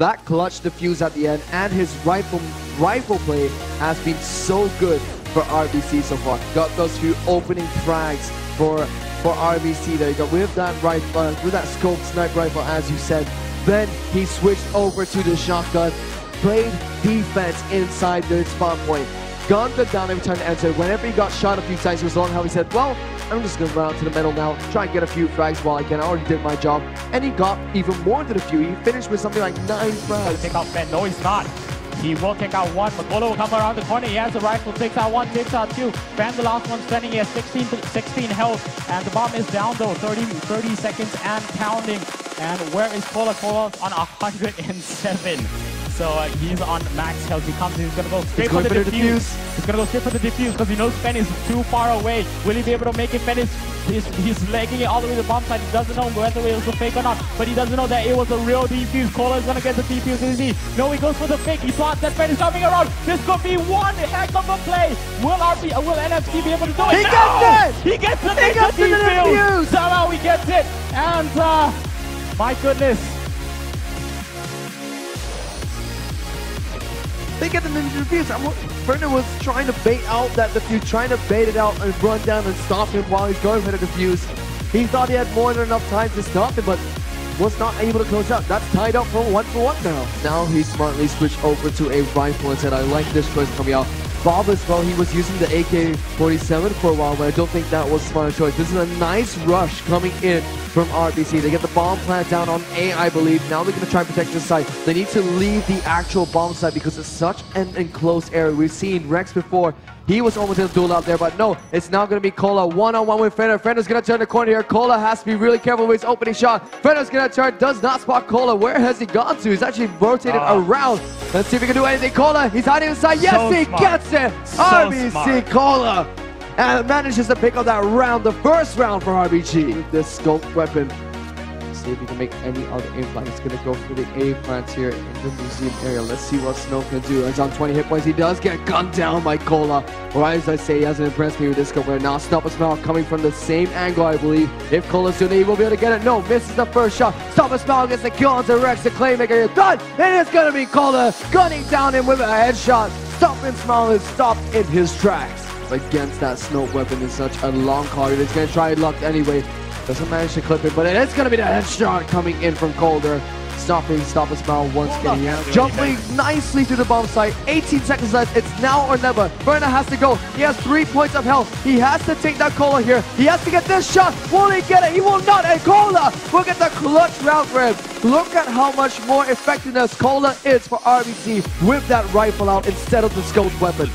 that clutch defuse at the end and his rifle rifle play has been so good for RBC so far. Got those few opening frags for for RBC there you go. With that rifle, uh, with that scope sniper rifle as you said, then he switched over to the shotgun, played defense inside the spawn point, gunned the down every time to enter. Whenever he got shot a few times, he was on how he said, well, I'm just gonna run out to the middle now, try and get a few frags while I can. I already did my job. And he got even more than a few. He finished with something like nine frags. Take out Ben. No, he's not. He will take out one. Makola will come around the corner. He has a rifle, takes out one, takes out two. Fan the last one standing. He has 16, 16 health. And the bomb is down though. 30, 30 seconds and counting. And where is Cola? Cola's on 107. So uh, he's on max health. He comes in, he's gonna go straight for the going for the defuse. He's gonna go straight for the defuse because he knows Fen is too far away. Will he be able to make it? Fen is he's, he's legging it all the way to the bomb side. He doesn't know whether it was a fake or not, but he doesn't know that it was a real defuse. Cola is gonna get the defuse, is he? No, he goes for the fake. He thought that Fen is coming around. This could be one heck of a play. Will RP, uh, will nFz be able to do it? He no! gets it! He gets the, He gets the defuse! Somehow he gets it. And uh, my goodness. They get the ninja defuse. Ferner was trying to bait out that defuse, trying to bait it out and run down and stop him while he's going for the defuse. He thought he had more than enough time to stop him, but was not able to close out. That's tied up for one for one now. Now he smartly switched over to a rifle and said, I like this choice coming out. Bob as well, he was using the AK-47 for a while, but I don't think that was a smart choice. This is a nice rush coming in from RBC. They get the bomb plant down on A, I believe. Now they're going to try and protect this site. They need to leave the actual bomb site because it's such an enclosed area. We've seen Rex before. He was almost in a duel out there, but no, it's now going to be Cola one-on-one with Fender. Fender's going to turn the corner here. Cola has to be really careful with his opening shot. Fender's going to turn, does not spot Cola. Where has he gone to? He's actually rotated Ah. around. Let's see if he can do anything. Cola, he's hiding inside. Yes, So he smart. gets it. So RBC smart. Cola. And manages to pick up that round, the first round for RBC. This scope weapon. See if he can make any other aim flight. He's gonna go for the A plant here in the museum area. Let's see what Snow can do. He's on 20 hit points. He does get gunned down by Cola. Or as I say, he hasn't impressed me with this. Right now, Stop a Smell coming from the same angle, I believe. If Cola's doing it, he will be able to get it. No, misses the first shot. Stop a Smell gets the kill onto Rex, the Claymaker. You're done. And it's gonna be Cola gunning down him with a headshot. Stop and Smell is stopped in his tracks. Against that snow weapon in such a long corridor. He's gonna try it luck anyway. Doesn't manage to clip it, but it's gonna be the headshot coming in from Calder. Stopping Stop a Smile once again. Yeah. Jumping nicely to the bomb site. 18 seconds left. It's now or never. Verna has to go. He has three points of health. He has to take that Cola here. He has to get this shot. Will he get it? He will not. And Cola will get the clutch round for him. Look at how much more effectiveness Cola is for RBC with that rifle out instead of the scope weapon.